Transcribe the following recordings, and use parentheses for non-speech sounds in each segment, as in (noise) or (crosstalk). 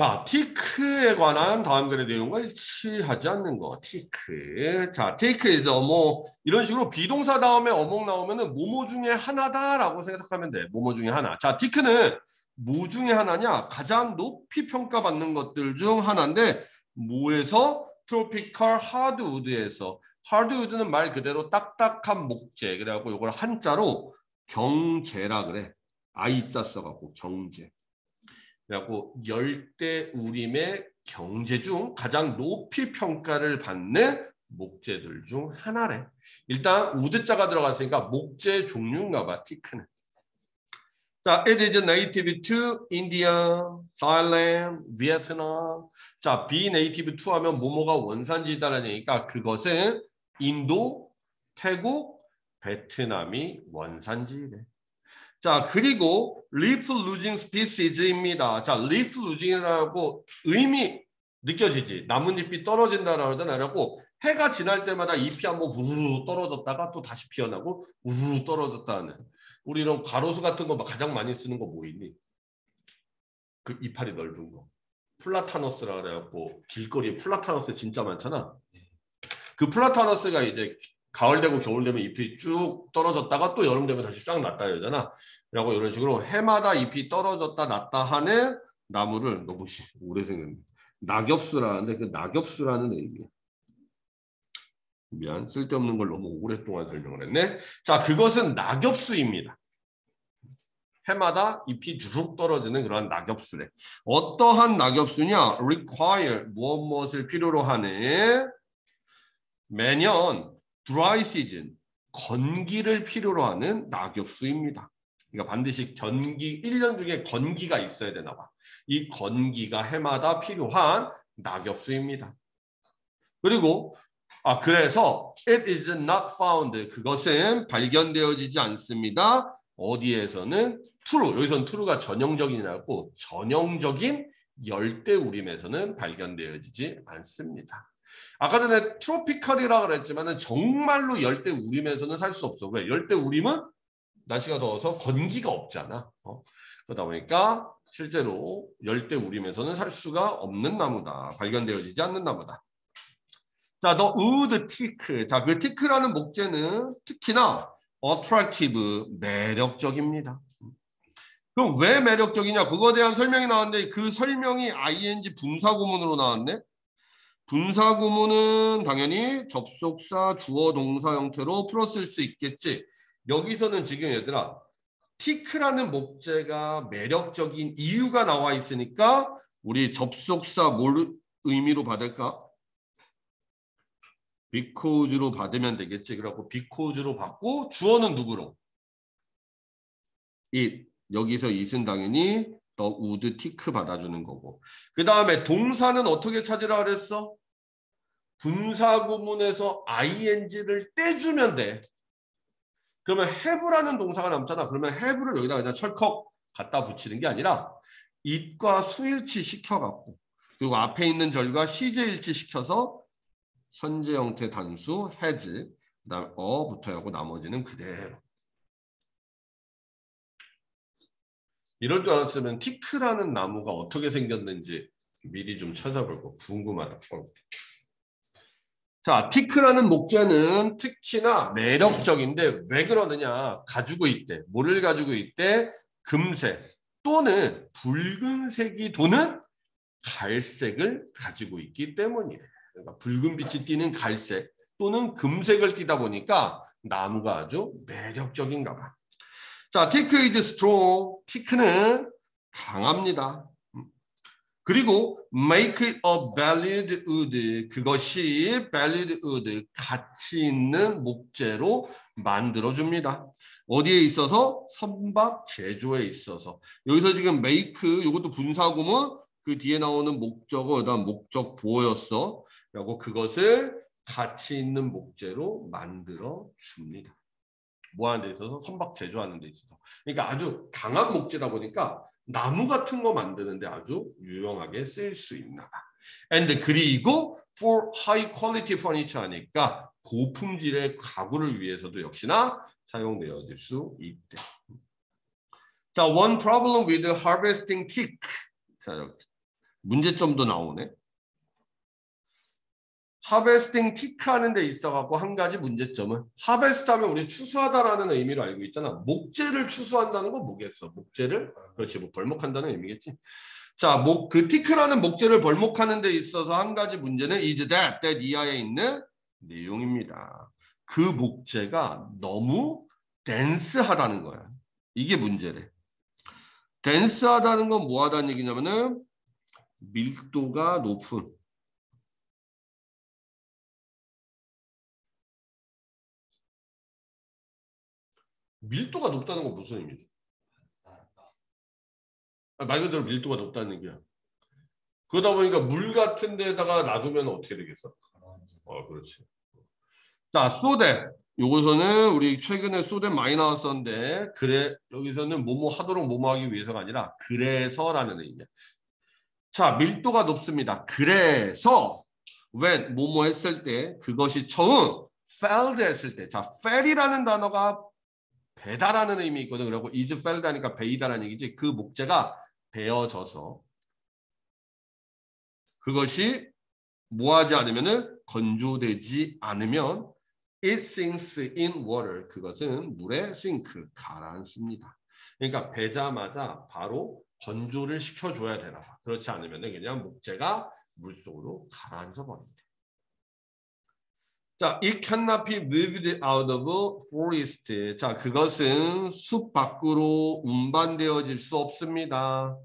자, 티크에 관한 다음 글의 내용과 일치하지 않는 거. 티크. 자, 테이크에서 뭐 이런 식으로 비동사 다음에 어목 나오면은 뭐뭐 중에 하나다라고 생각하면 돼. 뭐뭐 중에 하나. 자, 티크는 뭐 중에 하나냐? 가장 높이 평가받는 것들 중 하나인데 뭐에서 트로피컬 하드우드에서 하드우드는 말 그대로 딱딱한 목재. 그래갖고 이걸 한자로 경제라 그래. 아이자 써갖고 경제. 그래갖고 열대 우림의 경제 중 가장 높이 평가를 받는 목재들 중 하나래. 일단 우드자가 들어갔으니까 목재 종류인가 봐, 티크는. 자, it is native to India, Thailand, Vietnam. 자, be native to 하면 뭐뭐가 원산지다라는 얘기니까 그것은 인도, 태국, 베트남이 원산지래. 자, 그리고 leaf losing species입니다. 자, leaf losing이라고 의미 느껴지지. 나뭇잎이 떨어진다라고 하잖아요. 해가 지날 때마다 잎이 한번 우르르 떨어졌다가 또 다시 피어나고 우르르 떨어졌다는. 우리 이런 가로수 같은 거 가장 많이 쓰는 거 뭐 있니? 그 이파리 넓은 거. 플라타너스라 그래갖고 길거리에 플라타너스 진짜 많잖아. 그 플라타너스가 이제 가을 되고 겨울 되면 잎이 쭉 떨어졌다가 또 여름 되면 다시 쫙 났다 이러잖아. 라고 이런 식으로 해마다 잎이 떨어졌다 났다 하는 나무를 너무 오래 생겼네. 낙엽수라는데 그 낙엽수라는 의미야. 미안 쓸데없는 걸 너무 오랫동안 설명을 했네. 자 그것은 낙엽수입니다. 해마다 잎이 쭉 떨어지는 그런 낙엽수래. 어떠한 낙엽수냐? require 무엇 무엇을 필요로 하는 매년 dry season 건기를 필요로 하는 낙엽수입니다. 그러니까 반드시 건기 1년 중에 건기가 있어야 되나 봐. 이 건기가 해마다 필요한 낙엽수입니다. 그리고 아 그래서 it is not found 그것은 발견되어지지 않습니다. 어디에서는 true 여기서는 true가 전형적인이라고 전형적인 열대우림에서는 발견되어지지 않습니다. 아까 전에 tropical이라 그랬지만은 정말로 열대 우림에서는 살 수 없어. 왜? 열대 우림은 날씨가 더워서 건기가 없잖아. 어? 그러다 보니까 실제로 열대 우림에서는 살 수가 없는 나무다. 발견되어지지 않는 나무다. 자, the wood teak. 자, 그 티크라는 목재는 특히나 attractive, 매력적입니다. 그럼 왜 매력적이냐? 그거에 대한 설명이 나왔는데 그 설명이 ing 분사구문으로 나왔네. 분사 구문은 당연히 접속사 주어 동사 형태로 풀었을 수 있겠지. 여기서는 지금 얘들아 티크라는 목재가 매력적인 이유가 나와 있으니까 우리 접속사 뭘 의미로 받을까? because로 받으면 되겠지. 그래갖고 because로 받고 주어는 누구로? it. 여기서 it은 당연히 the wood teak 받아주는 거고. 그 다음에 동사는 어떻게 찾으라 그랬어? 분사 구문에서 ing를 떼주면 돼. 그러면 have라는 동사가 남잖아. 그러면 have를 여기다 그냥 철컥 갖다 붙이는 게 아니라 it과 수일치 시켜갖고 그리고 앞에 있는 절과 시제일치 시켜서 현재 형태 단수 has 그다음 어 붙어야 하고 나머지는 그대로. 이럴 줄 알았으면 티크라는 나무가 어떻게 생겼는지 미리 좀 찾아보고 궁금하다. 자, 티크라는 목재는 특히나 매력적인데 왜 그러느냐? 가지고 있대. 뭐를 가지고 있대? 금색 또는 붉은색이 도는 갈색을 가지고 있기 때문이래. 그러니까 붉은 빛이 띠는 갈색 또는 금색을 띠다 보니까 나무가 아주 매력적인가 봐. 자, 티크 is strong. 티크는 강합니다. 그리고 make it a valued wood 그것이 valued wood 가치 있는 목재로 만들어 줍니다. 어디에 있어서 선박 제조에 있어서 여기서 지금 make 이것도 분사구문 그 뒤에 나오는 목적어 그다음 목적 보였어. 라고 그것을 가치 있는 목재로 만들어 줍니다. 뭐 하는 데 있어서 선박 제조하는 데 있어서. 그러니까 아주 강한 목재다 보니까 나무 같은 거 만드는데 아주 유용하게 쓸 수 있나 봐. And 그리고 for high quality furniture 하니까 고품질의 가구를 위해서도 역시나 사용되어질 수 있대. 자, one problem with harvesting teak. 자, 문제점도 나오네. 하베스팅 티크 하는 데 있어갖고 한 가지 문제점은 하베스트 하면 우리 추수하다라는 의미로 알고 있잖아. 목재를 추수한다는 건 뭐겠어? 목재를? 그렇지. 뭐 벌목한다는 의미겠지. 자, 목, 그 티크라는 목재를 벌목하는 데 있어서 한 가지 문제는 is that, that 이하에 있는 내용입니다. 그 목재가 너무 댄스하다는 거야. 이게 문제래. 댄스하다는 건 뭐하다는 얘기냐면은 밀도가 높은 밀도가 높다는 건 무슨 의미죠? 아, 말 그대로 밀도가 높다는 얘기야. 그러다 보니까 물 같은 데다가 놔두면 어떻게 되겠어? 어, 그렇지. 자, 소대. 요거서는 우리 최근에 소대 많이 나왔었는데 그래 여기서는 뭐뭐 하도록 뭐뭐 하기 위해서가 아니라 그래서라는 의미야. 자, 밀도가 높습니다. 그래서 when 뭐뭐 했을 때 그것이 처음 failed 했을 때 자, fail이라는 단어가 배다라는 의미 있거든. 그리고 failed 하니까 베이다라는 얘기지. 그 목재가 베어져서 그것이 뭐하지 않으면은 건조되지 않으면 it sinks in water. 그것은 물에 sink 가라앉습니다. 그러니까 배자마자 바로 건조를 시켜줘야 되나 봐. 그렇지 않으면 그냥 목재가 물속으로 가라앉아 버립니다. 자, it cannot be moved out of forest. 자, 그것은 숲 밖으로 운반되어질 수 없습니다.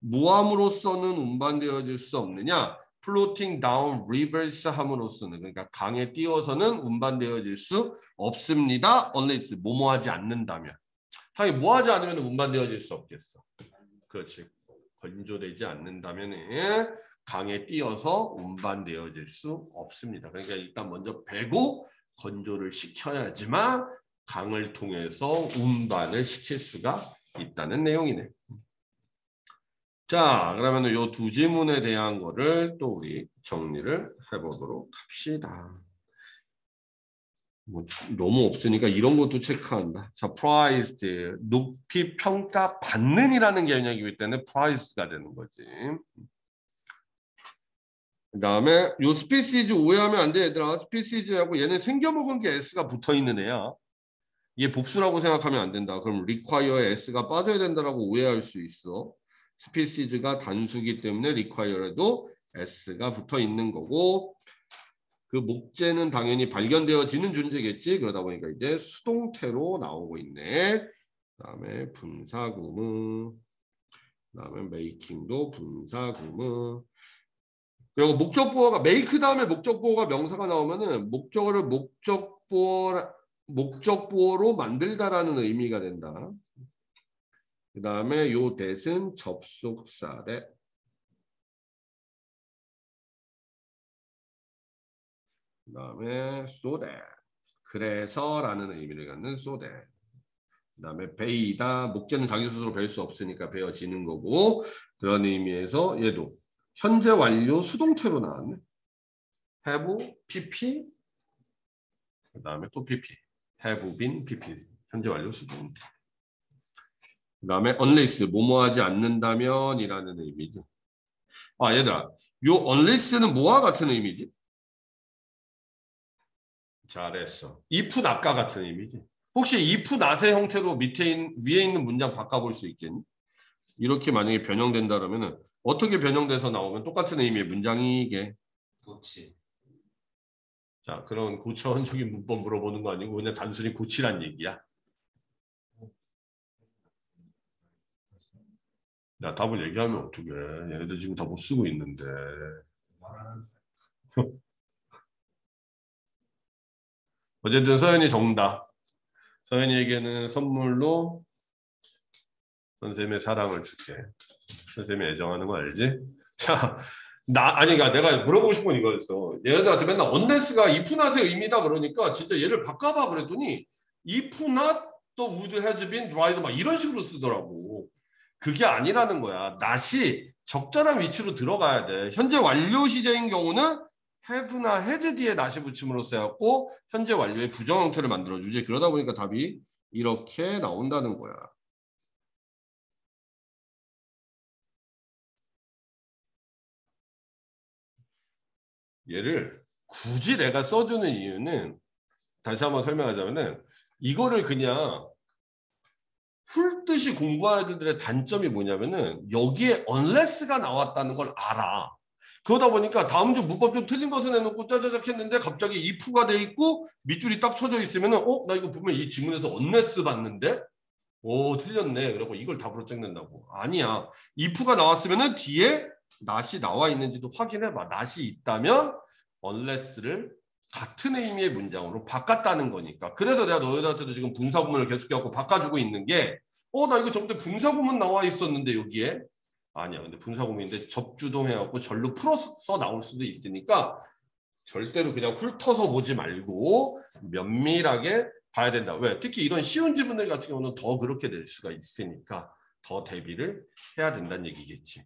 무함으로써는 운반되어질 수 없느냐? floating down rivers 함으로써는 그러니까 강에 띄어서는 운반되어질 수 없습니다. unless 뭐뭐하지 않는다면. 당연히 뭐하지 않으면 운반되어질 수 없겠어. 그렇지. 건조되지 않는다면 강에 띄어서 운반되어질 수 없습니다. 그러니까 일단 먼저 배고 건조를 시켜야지만 강을 통해서 운반을 시킬 수가 있다는 내용이네. 자, 그러면 이두 질문에 대한 거를 또 우리 정리를 해보도록 합시다. 뭐 너무 없으니까 이런 것도 체크한다. 자, prized 높이 평가 받는이라는 개념이기 때문에 prized가 되는 거지. 그 다음에 요 species 오해하면 안 돼 얘들아. species하고 얘는 생겨 먹은 게 S가 붙어 있는 애야. 얘 복수라고 생각하면 안 된다. 그럼 require에 S가 빠져야 된다라고 오해할 수 있어. species가 단수기 때문에 require에도 S가 붙어 있는 거고 그 목재는 당연히 발견되어지는 존재겠지. 그러다 보니까 이제 수동태로 나오고 있네. 그다음에 분사구문. 그다음에 메이킹도 분사구문. 그리고 목적보호가 메이크 다음에 목적보호가 명사가 나오면은 목적어를 목적보호 목적보호로 만들다라는 의미가 된다. 그 다음에 요 대은 접속사 대. 그 다음에 so that. 그래서라는 의미를 갖는 so that. 그 다음에 베이다. 목재는 자기 스스로 배울 수 없으니까 배워지는 거고 그런 의미에서 얘도 현재 완료 수동태로 나왔네. have, pp, 그 다음에 또 pp. have been, pp. 현재 완료 수동태. 그 다음에 unless, 뭐뭐하지 않는다면 이라는 의미죠. 아 얘들아, 요 unless는 뭐와 같은 의미지? 잘했어. if not과 같은 의미지. 혹시 if not의 형태로 밑에 있는, 위에 있는 문장 바꿔볼 수 있겠니? 이렇게 만약에 변형된다 그러면은 어떻게 변형돼서 나오면 똑같은 의미의 문장이게 그렇지. 자 그런 고차원적인 문법 물어보는 거 아니고 그냥 단순히 고치란 얘기야. 야 답을 얘기하면 어떡해. 얘네들 지금 다 못 쓰고 있는데. (laughs) 어쨌든 서연이 정답. 서연이에게는 선물로 선생님의 사랑을 줄게. 선생님이 애정하는 거 알지? (laughs) 자, 나 아니 그러니까 내가 물어보고 싶은 건 이거였어. 얘들한테 맨날 언네스가 이프낫의 의미다 그러니까 진짜 얘를 바꿔봐 그랬더니 이프낫 또 has been dried 막 이런 식으로 쓰더라고. 그게 아니라는 거야. 낫이 적절한 위치로 들어가야 돼. 현재 완료 시제인 경우는 have나 has 뒤에 낫이 붙임으로써 해갖고 현재 완료의 부정 형태를 만들어주지. 그러다 보니까 답이 이렇게 나온다는 거야. 얘를 굳이 내가 써주는 이유는 다시 한번 설명하자면은 이거를 그냥 풀듯이 공부하는 애들의 단점이 뭐냐면은 여기에 unless가 나왔다는 걸 알아. 그러다 보니까 다음 주 문법 좀 틀린 것을 해놓고 짜자작 했는데 갑자기 if가 돼 있고 밑줄이 딱 쳐져 있으면은 어? 나 이거 분명 이 지문에서 unless 봤는데? 오 틀렸네. 그러고 이걸 답으로 찍는다고. 아니야. if가 나왔으면은 뒤에 not이 나와 있는지도 확인해봐. not이 있다면 unless를 같은 의미의 문장으로 바꿨다는 거니까. 그래서 내가 너희들한테도 지금 분사구문을 계속 해갖고 바꿔주고 있는 게, 어, 나 이거 저번에 분사구문 나와 있었는데 여기에 아니야. 근데 분사구문인데 접주동 해갖고 절로 풀어서 나올 수도 있으니까 절대로 그냥 훑어서 보지 말고 면밀하게 봐야 된다. 왜? 특히 이런 쉬운 지문들 같은 경우는 더 그렇게 될 수가 있으니까 더 대비를 해야 된다는 얘기겠지.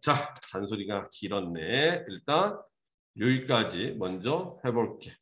자, 잔소리가 길었네. 일단 여기까지 먼저 해볼게.